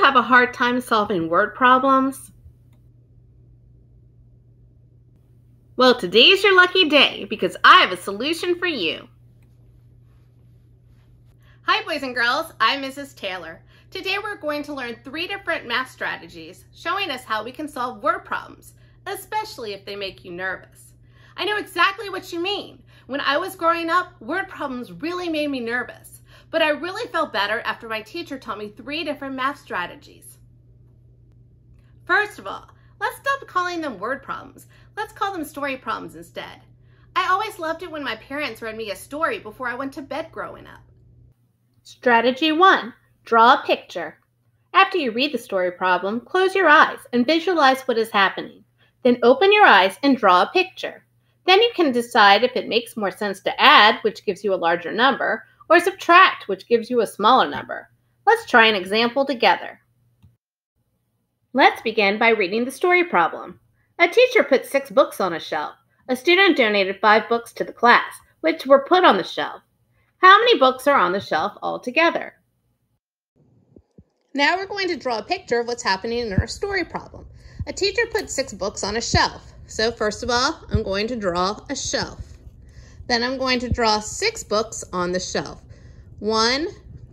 have a hard time solving word problems? Well, today's your lucky day because I have a solution for you. Hi, boys and girls. I'm Mrs. Taylor. Today we're going to learn three different math strategies showing us how we can solve word problems, especially if they make you nervous. I know exactly what you mean. When I was growing up, word problems really made me nervous. But I really felt better after my teacher taught me three different math strategies. First of all, let's stop calling them word problems. Let's call them story problems instead. I always loved it when my parents read me a story before I went to bed growing up. Strategy 1. Draw a picture. After you read the story problem, close your eyes and visualize what is happening. Then open your eyes and draw a picture. Then you can decide if it makes more sense to add, which gives you a larger number, or subtract, which gives you a smaller number. Let's try an example together. Let's begin by reading the story problem. A teacher put six books on a shelf. A student donated five books to the class, which were put on the shelf. How many books are on the shelf altogether? Now we're going to draw a picture of what's happening in our story problem. A teacher put six books on a shelf. So first of all, I'm going to draw a shelf. Then I'm going to draw six books on the shelf. One,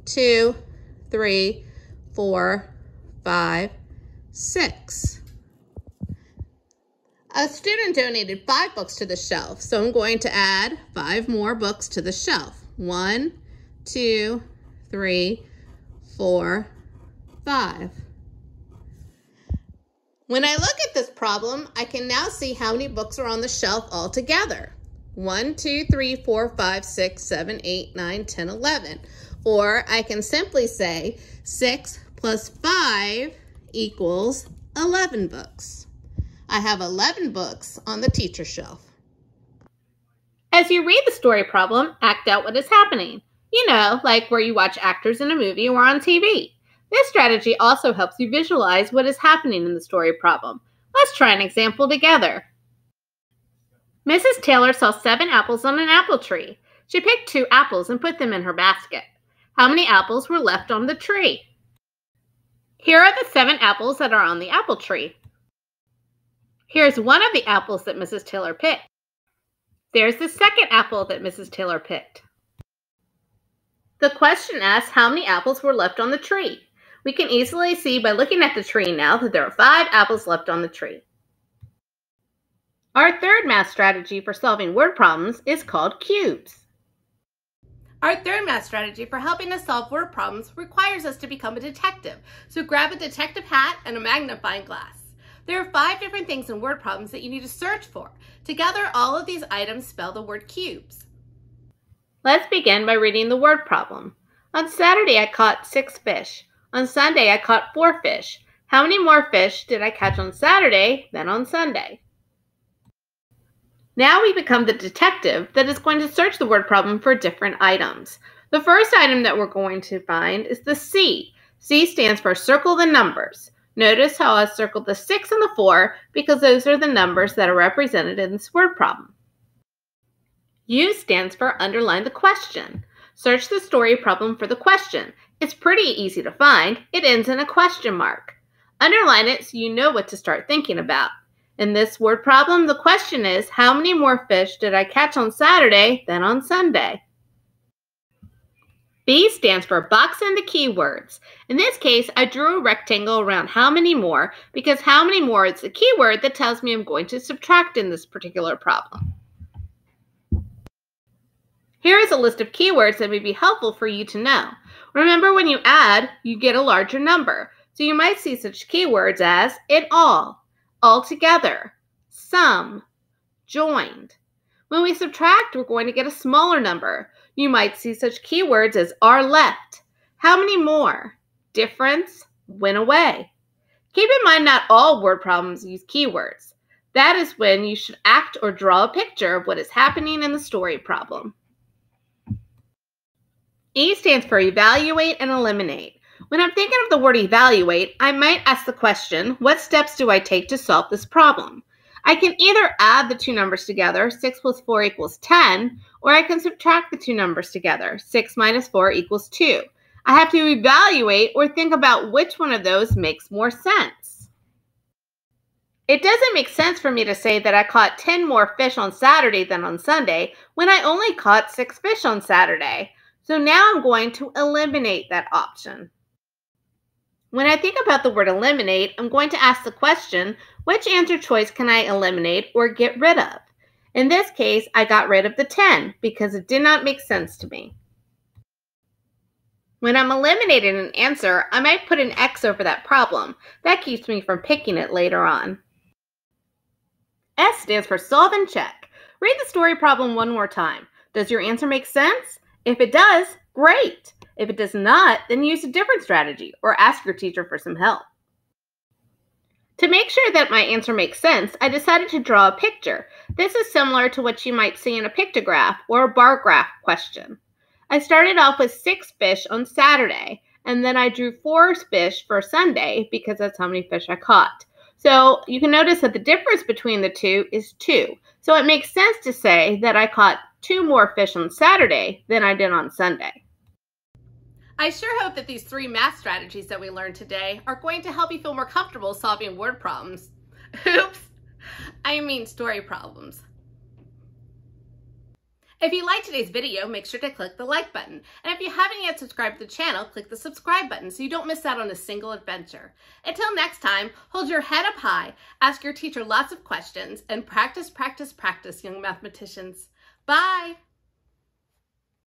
two, three, four, five, six. A student donated five books to the shelf, so I'm going to add five more books to the shelf. One, two, three, four, five. When I look at this problem, I can now see how many books are on the shelf altogether. 1, 2, 3, 4, 5, 6, 7, 8, 9, 10, 11. Or I can simply say 6 plus 5 equals 11 books. I have 11 books on the teacher shelf. As you read the story problem, act out what is happening. You know, like where you watch actors in a movie or on TV. This strategy also helps you visualize what is happening in the story problem. Let's try an example together. Mrs. Taylor saw seven apples on an apple tree. She picked two apples and put them in her basket. How many apples were left on the tree? Here are the seven apples that are on the apple tree. Here's one of the apples that Mrs. Taylor picked. There's the second apple that Mrs. Taylor picked. The question asks how many apples were left on the tree. We can easily see by looking at the tree now that there are five apples left on the tree. Our third math strategy for solving word problems is called cubes. Our third math strategy for helping us solve word problems requires us to become a detective. So grab a detective hat and a magnifying glass. There are five different things in word problems that you need to search for. Together, all of these items spell the word cubes. Let's begin by reading the word problem. On Saturday, I caught six fish. On Sunday, I caught four fish. How many more fish did I catch on Saturday than on Sunday? Now we become the detective that is going to search the word problem for different items. The first item that we're going to find is the C. C stands for circle the numbers. Notice how I circled the 6 and the 4 because those are the numbers that are represented in this word problem. U stands for underline the question. Search the story problem for the question. It's pretty easy to find. It ends in a question mark. Underline it so you know what to start thinking about. In this word problem, the question is, how many more fish did I catch on Saturday than on Sunday? B stands for box in the keywords. In this case, I drew a rectangle around how many more because how many more is the keyword that tells me I'm going to subtract in this particular problem. Here is a list of keywords that may be helpful for you to know. Remember when you add, you get a larger number. So you might see such keywords as it all, altogether, sum, joined. When we subtract, we're going to get a smaller number. You might see such keywords as are left, how many more, difference, went away. Keep in mind not all word problems use keywords. That is when you should act or draw a picture of what is happening in the story problem. E stands for evaluate and eliminate. When I'm thinking of the word evaluate, I might ask the question, what steps do I take to solve this problem? I can either add the two numbers together, 6 plus 4 equals 10, or I can subtract the two numbers together, 6 minus 4 equals 2. I have to evaluate or think about which one of those makes more sense. It doesn't make sense for me to say that I caught 10 more fish on Saturday than on Sunday when I only caught 6 fish on Saturday. So now I'm going to eliminate that option. When I think about the word eliminate, I'm going to ask the question, which answer choice can I eliminate or get rid of? In this case, I got rid of the 10 because it did not make sense to me. When I'm eliminating an answer, I might put an X over that problem. That keeps me from picking it later on. S stands for solve and check. Read the story problem one more time. Does your answer make sense? If it does, great. If it does not, then use a different strategy or ask your teacher for some help. To make sure that my answer makes sense, I decided to draw a picture. This is similar to what you might see in a pictograph or a bar graph question. I started off with six fish on Saturday, and then I drew four fish for Sunday because that's how many fish I caught. So you can notice that the difference between the two is two. So it makes sense to say that I caught two more fish on Saturday than I did on Sunday. I sure hope that these three math strategies that we learned today are going to help you feel more comfortable solving word problems. Oops, I mean story problems. If you liked today's video, make sure to click the like button. And if you haven't yet subscribed to the channel, click the subscribe button so you don't miss out on a single adventure. Until next time, hold your head up high, ask your teacher lots of questions, and practice, practice, practice, young mathematicians. Bye!